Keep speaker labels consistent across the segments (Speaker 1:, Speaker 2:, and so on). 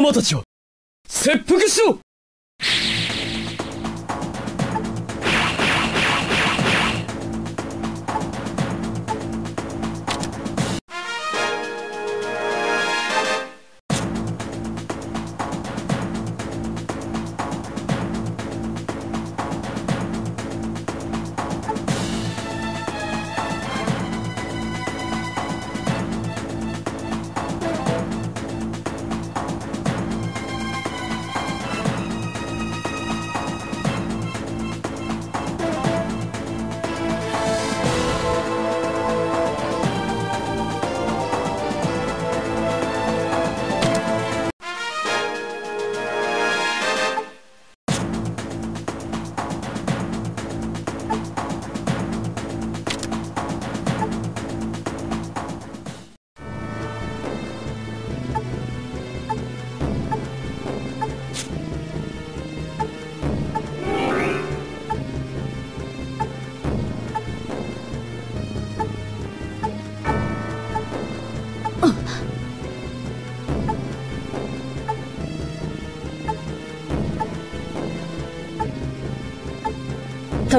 Speaker 1: 貴様たちを切腹しろ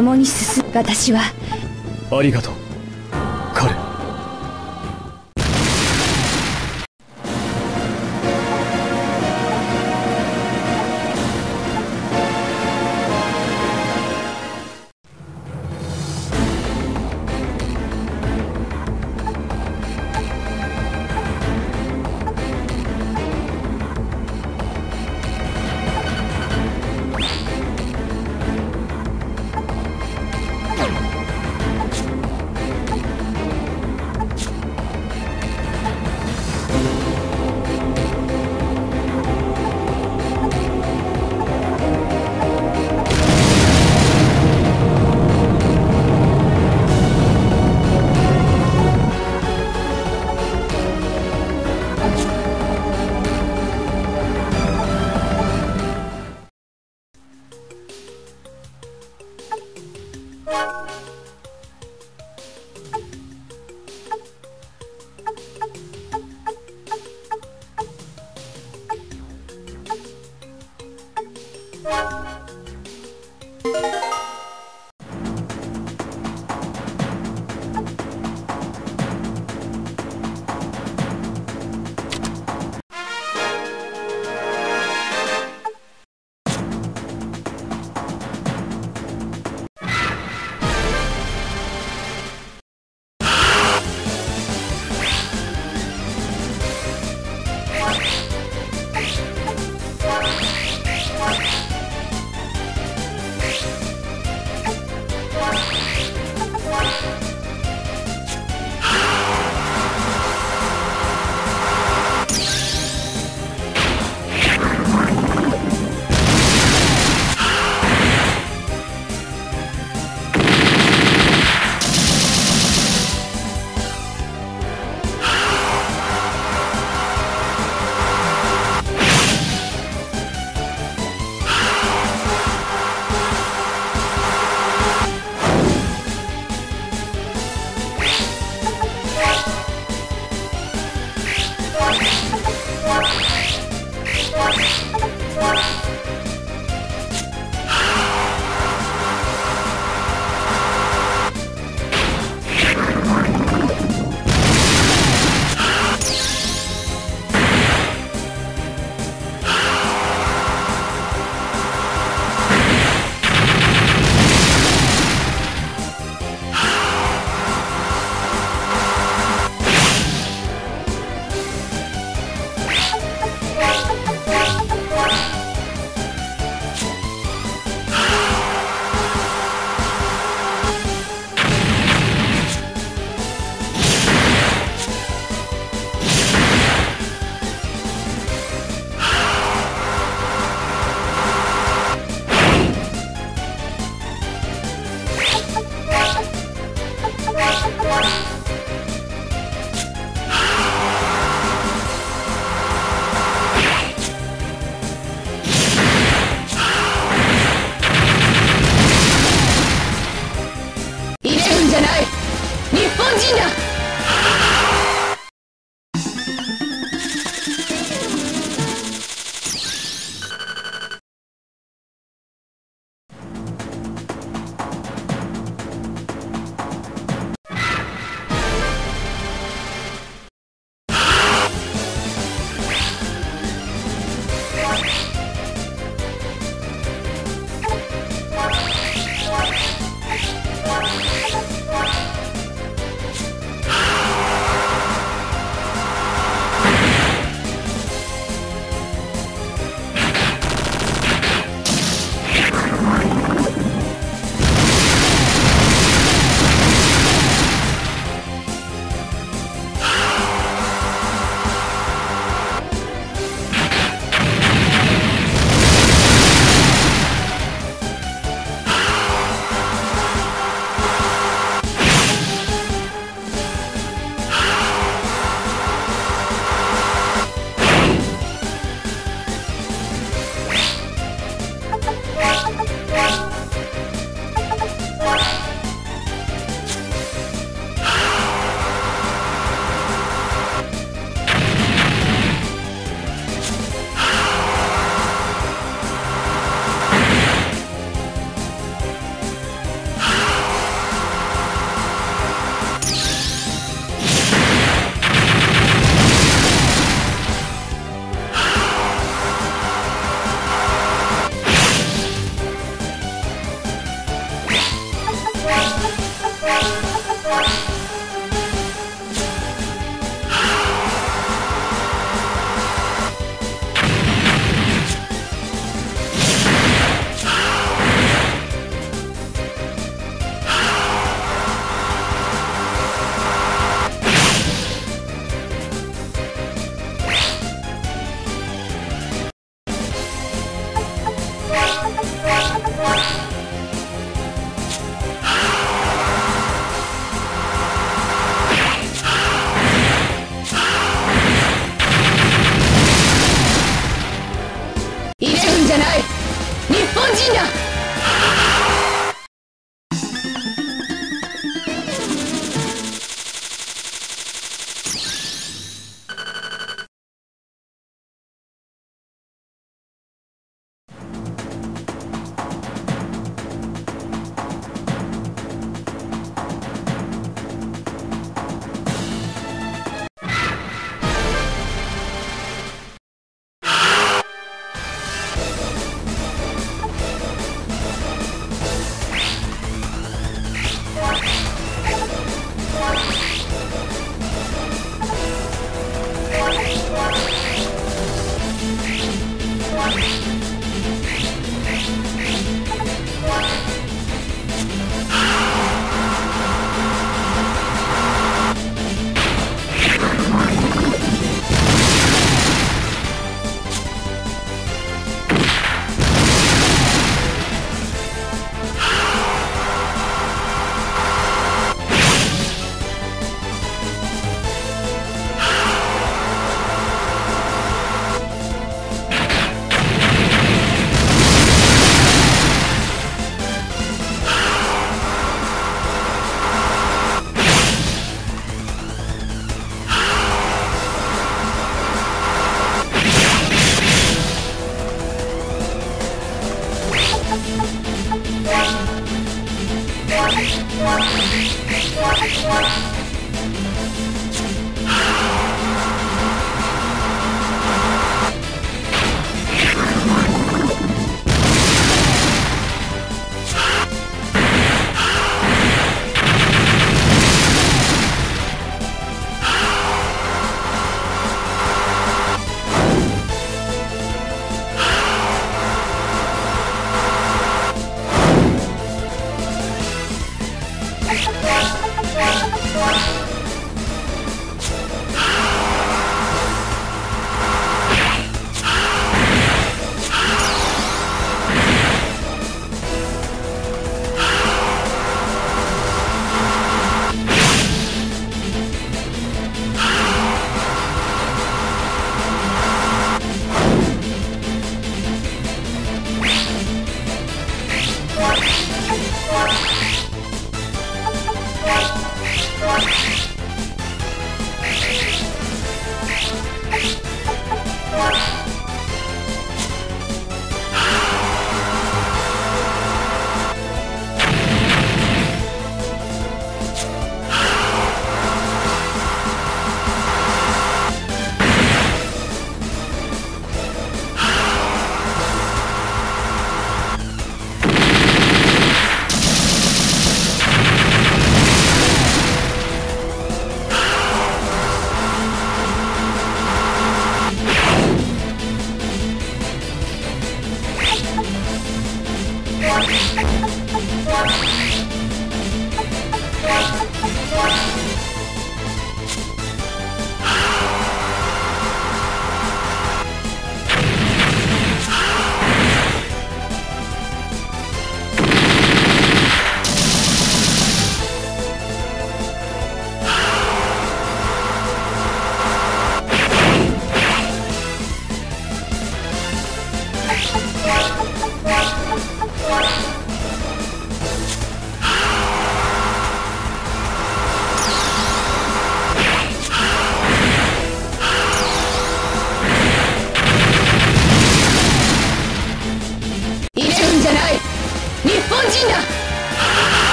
Speaker 2: 共に進む。私は。
Speaker 1: ありがとう。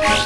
Speaker 1: Hey!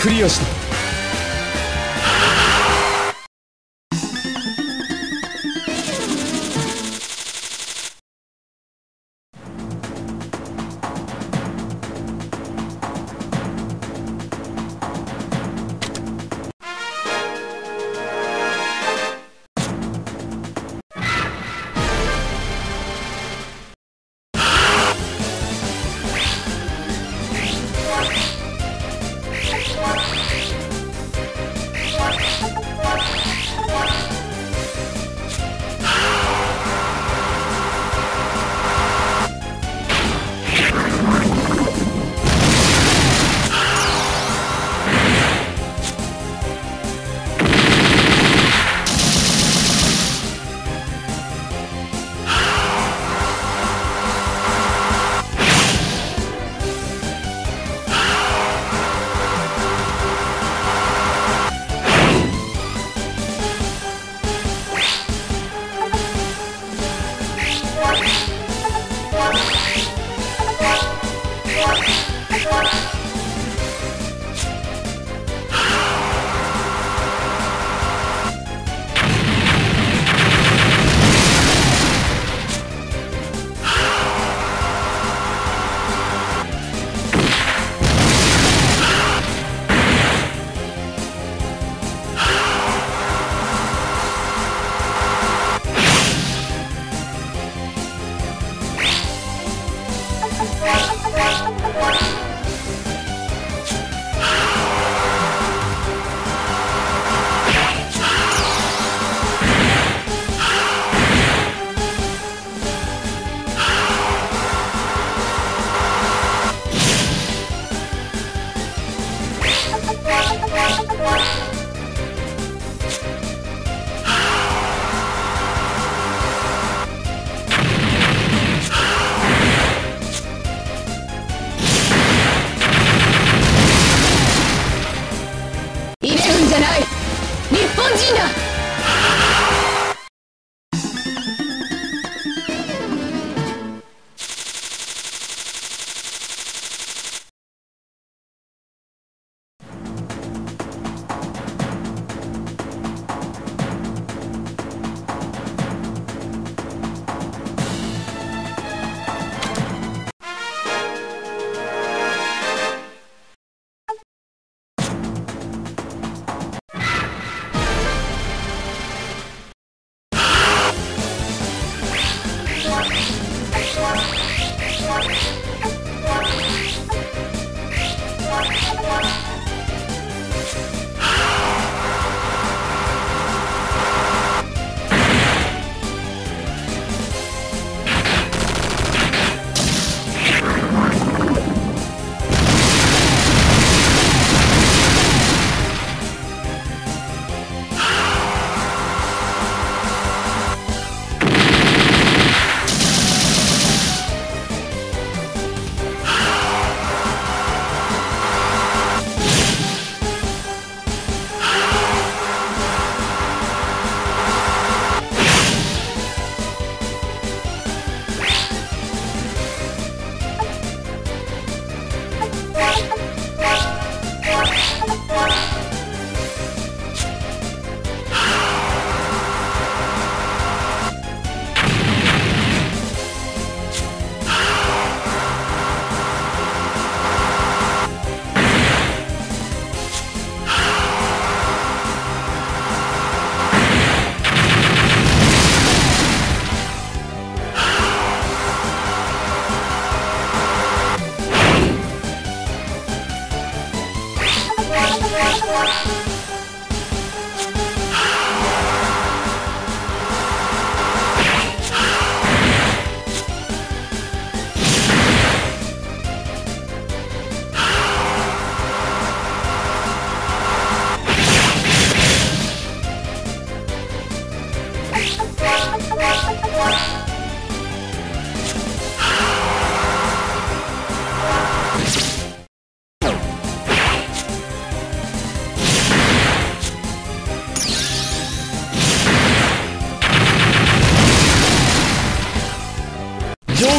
Speaker 1: クリアした。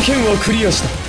Speaker 1: 件はクリアした。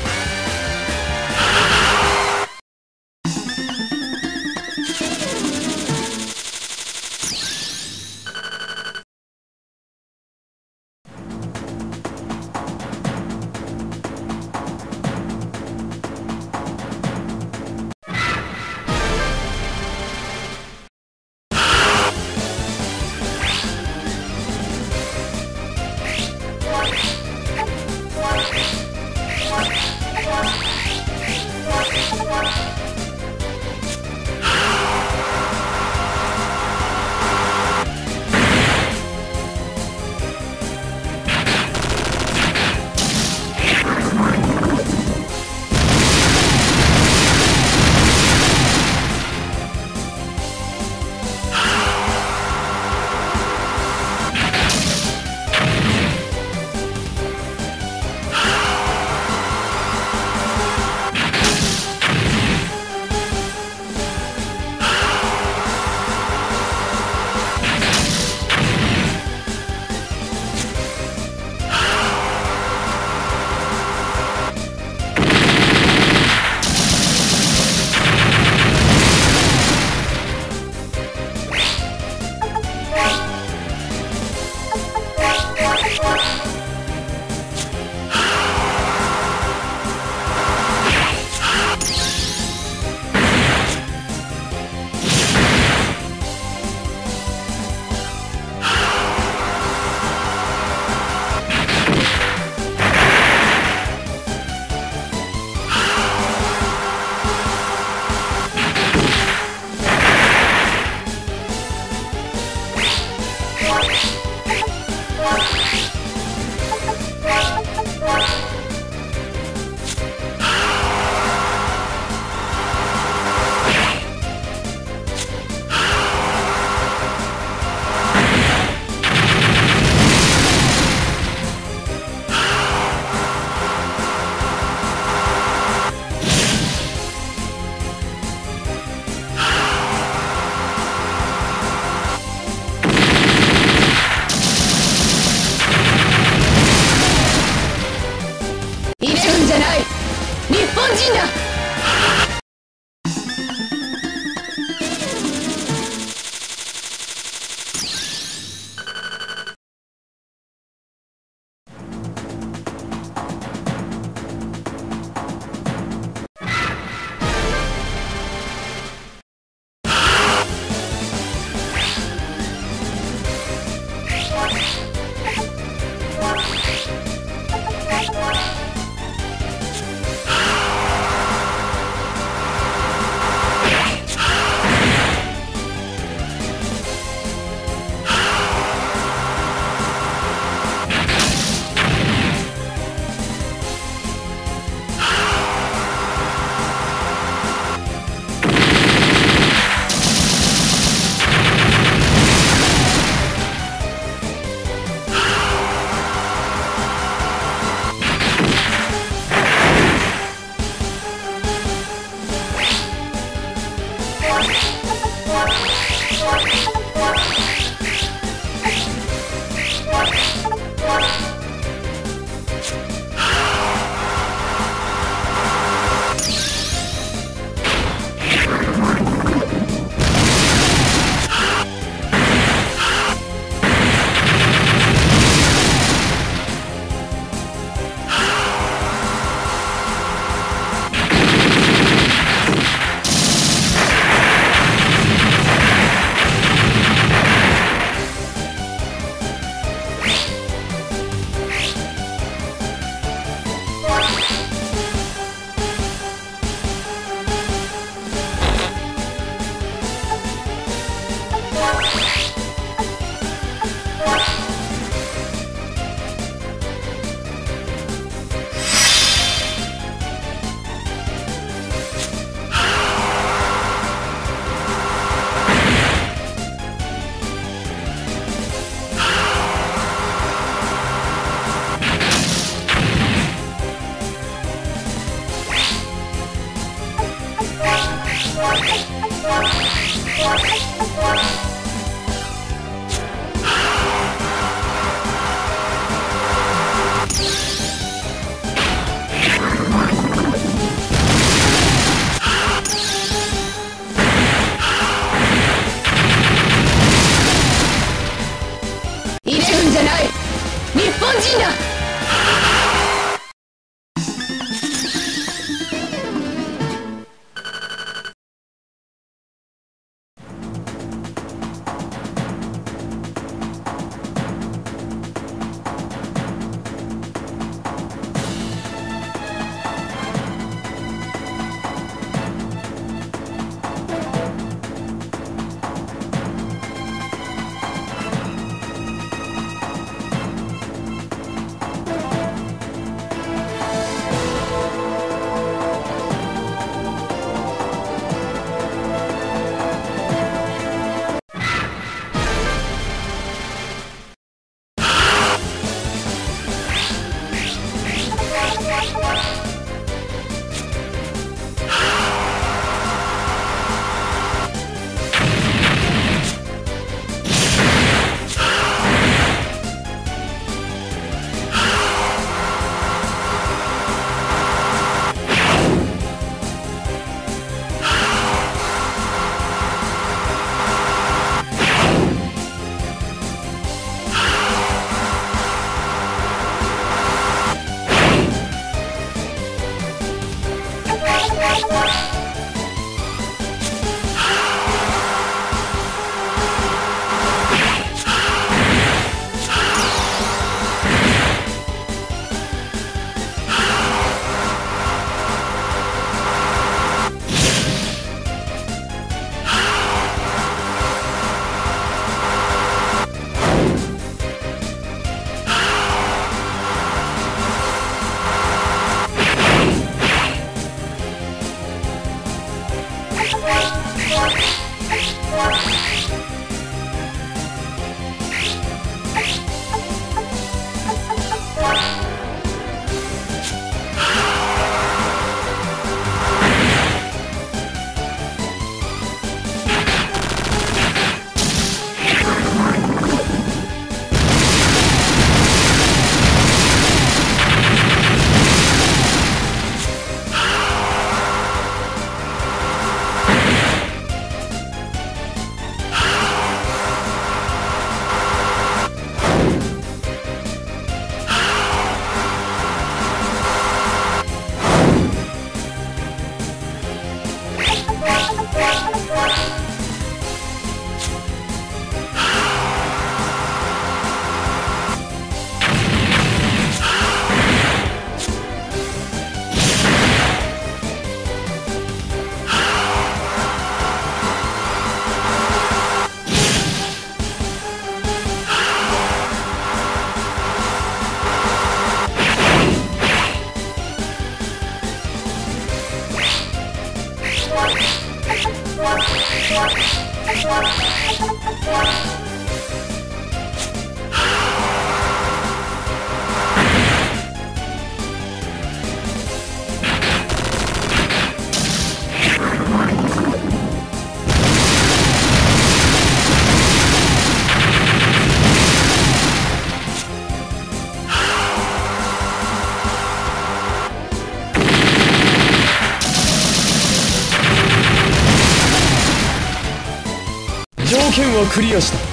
Speaker 1: をクリアした。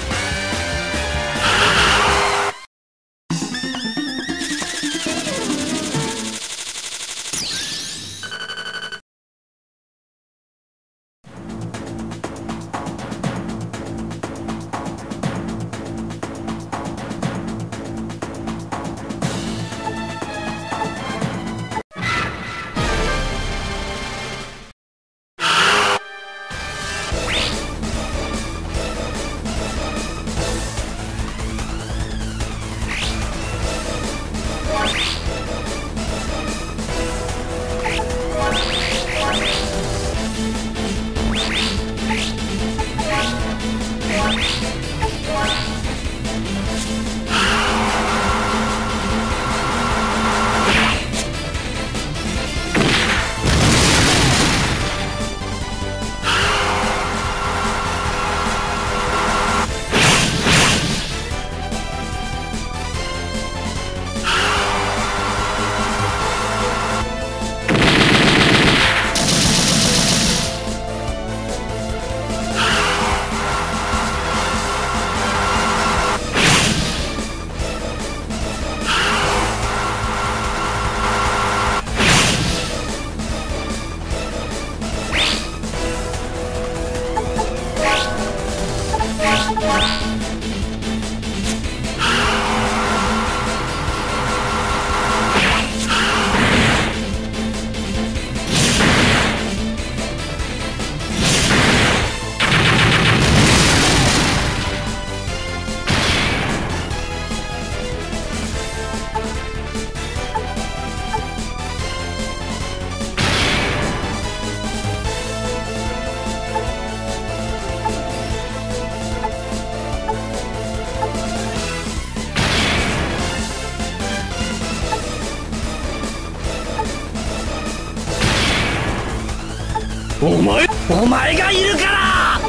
Speaker 1: お前お前がいるか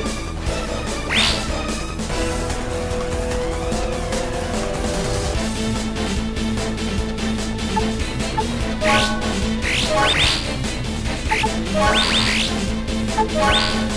Speaker 1: ら！